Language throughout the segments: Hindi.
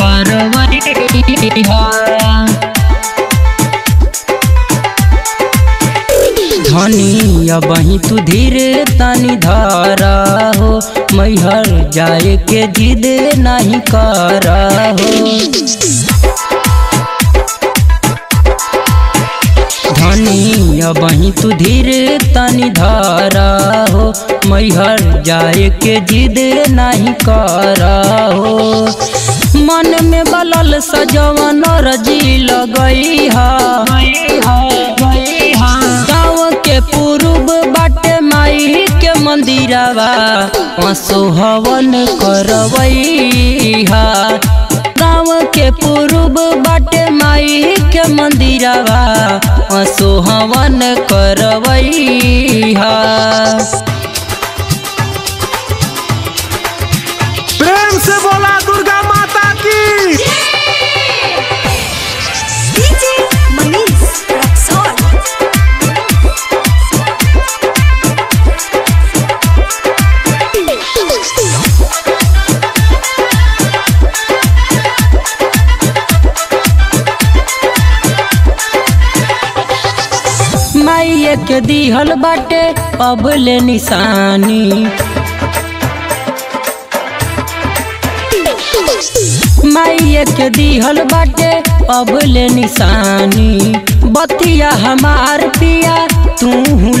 करवैहा धनी तू धीरे तनी धारा हो मैहर जाए के जिद नहीं करा हो। हो, मैहर जाए के जिद नहीं करा हो। मन में बलल सजवन रज़ी लगई गाँव के पूर्व बाटे माई के मंदिरवा असो हवन करवई हा। गाँव के पूर्व बाटे माई के मंदिरवा असो हवन करवई प्रेम से बोला दुर्गा माता की। DJ के दिहल बाटे, अब ले निशानी। माइये के दिहल बाटे, अब निशानी। बतिया हमार पिया, तू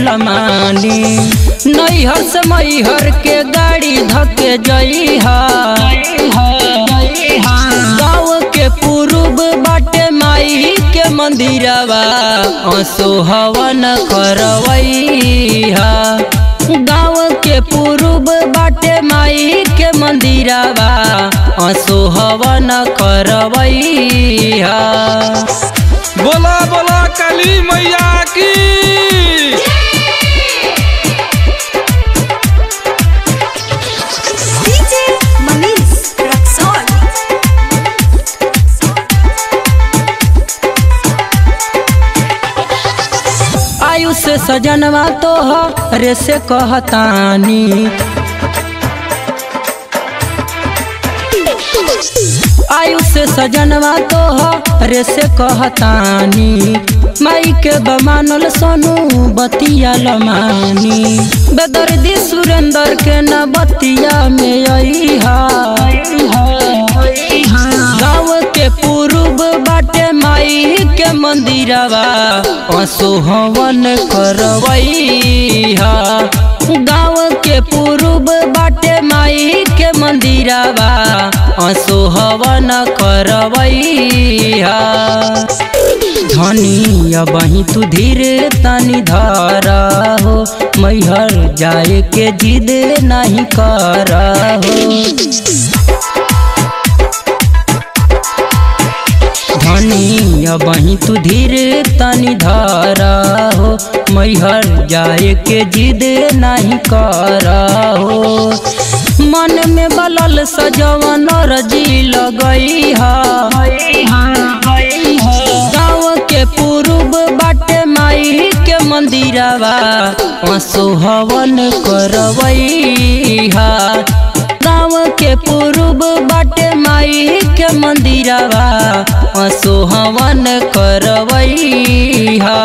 लमानी। नैहर से मैहर के गाड़ी धके जइहा गाँव के पूर्व बाटे माई के मंदिरवा। असो हवन करवैहा। गाँव के पूर्व बाटे माई के मंदिरावा असो हवन करवैहा। बोला बोला काली मैया की। सजनवा तो रे से कहतानी। आयु से सजनवा तो रे से कहतानी। माई के बमानल सोनू बतिया लमानी। बेदर्दी सुरेंद्र के न बतिया में अइहा। गाँव के पूर्व के मंदिरवा, असो हवन करवैहा। गाँव के पूर्व बाटे माई के मंदिरवा हवन करवैहा। धनी अबही तू धीरे तनी धारा हो मैहर जाए के जिद नहीं करा हो धनी अबही तू धीरे, तनी धारा हो। मैहर जाए के जिद नहीं करा हो। मन में बलल सजवन रज़ी लगई गाँव के पूर्व बाटे माई के मंदिरवा। असो हवन करवई गाँव के पूर्व बाटे माई के मंदिरवा। असो हवन करवई हा